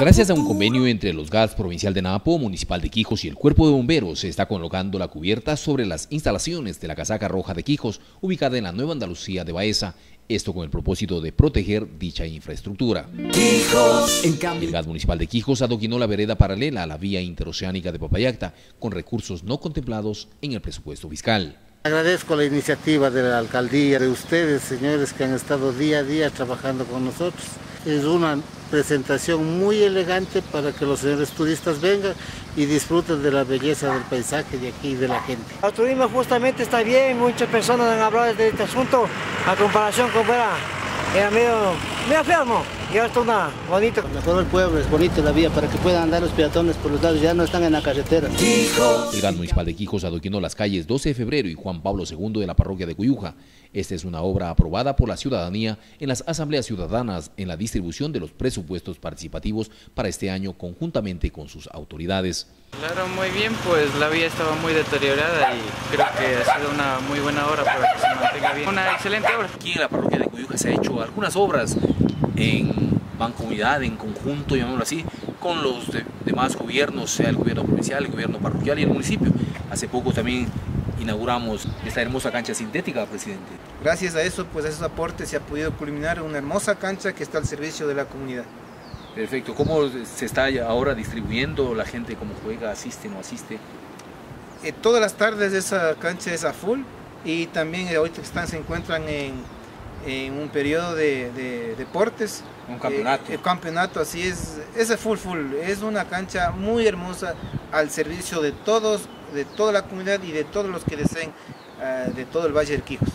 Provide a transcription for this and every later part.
Gracias a un convenio entre los GAS Provincial de Napo, Municipal de Quijos y el Cuerpo de Bomberos, se está colocando la cubierta sobre las instalaciones de la Casaca Roja de Quijos, ubicada en la Nueva Andalucía de Baeza, esto con el propósito de proteger dicha infraestructura. El GAS Municipal de Quijos adoquinó la vereda paralela a la vía interoceánica de Papayacta, con recursos no contemplados en el presupuesto fiscal. Agradezco la iniciativa de la alcaldía, de ustedes, señores, que han estado día a día trabajando con nosotros. Es una presentación muy elegante para que los señores turistas vengan y disfruten de la belleza del paisaje de aquí y de la gente. El turismo justamente está bien, muchas personas han hablado de este asunto a comparación con era, era medio, medio enfermo. Y ahora está una bonito. Mejoró el pueblo, es bonito la vía para que puedan andar los peatones por los lados, ya no están en la carretera. El GAN Municipal de Quijos adoquinó las calles 12 de febrero y Juan Pablo II de la parroquia de Cuyuja. Esta es una obra aprobada por la ciudadanía en las asambleas ciudadanas en la distribución de los presupuestos participativos para este año conjuntamente con sus autoridades. Claro, muy bien, pues la vía estaba muy deteriorada y creo que ha sido una muy buena obra para que se mantenga bien. Una excelente obra. Aquí en la parroquia de Cuyuja se ha hecho algunas obras en mancomunidad, en conjunto, llamémoslo así, con los demás gobiernos, sea el gobierno provincial, el gobierno parroquial y el municipio. Hace poco también inauguramos esta hermosa cancha sintética, presidente. Gracias a eso, pues a esos aportes se ha podido culminar una hermosa cancha que está al servicio de la comunidad. Perfecto. ¿Cómo se está ahora distribuyendo la gente, cómo juega, asiste, no asiste? Eh, todas las tardes esa cancha es a full y también ahorita están, se encuentran en en un periodo de, deportes. Un campeonato. Eh, el campeonato, así es, es full full, es una cancha muy hermosa al servicio de todos, de toda la comunidad y de todos los que deseen eh, de todo el Valle del Quijos.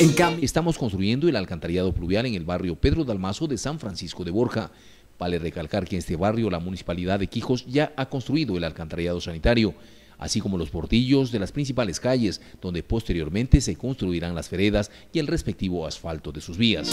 En cambio, estamos construyendo el alcantarillado pluvial en el barrio Pedro Dalmazo de San Francisco de Borja. Vale recalcar que en este barrio la municipalidad de Quijos ya ha construido el alcantarillado sanitario así como los bordillos de las principales calles, donde posteriormente se construirán las veredas y el respectivo asfalto de sus vías.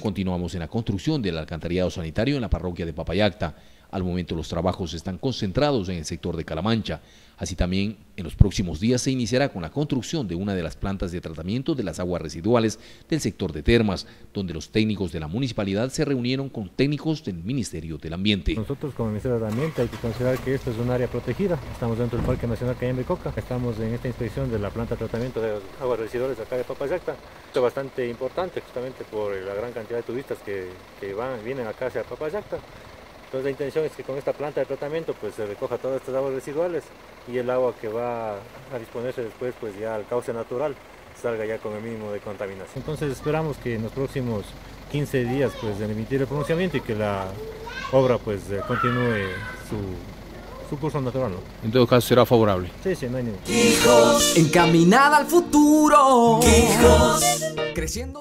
Continuamos en la construcción del alcantarillado sanitario en la parroquia de Papayacta. Al momento los trabajos están concentrados en el sector de Calamancha. Así también, en los próximos días se iniciará con la construcción de una de las plantas de tratamiento de las aguas residuales del sector de Termas, donde los técnicos de la municipalidad se reunieron con técnicos del Ministerio del Ambiente. Nosotros como Ministerio del Ambiente hay que considerar que esto es un área protegida. Estamos dentro del Parque Nacional Cayambe Coca. Estamos en esta inspección de la planta de tratamiento de aguas residuales acá de Papayacta. Esto es bastante importante justamente por la gran cantidad de turistas que, van, vienen acá hacia Papayacta. Entonces la intención es que con esta planta de tratamiento pues se recoja todas estas aguas residuales y el agua que va a disponerse después pues ya al cauce natural salga ya con el mínimo de contaminación. Entonces esperamos que en los próximos 15 días pues de emitir el pronunciamiento y que la obra pues eh, continúe su, curso natural. En todo caso será favorable. Sí, sí, no hay ningún. Hijos, encaminada al futuro. Hijos, creciendo.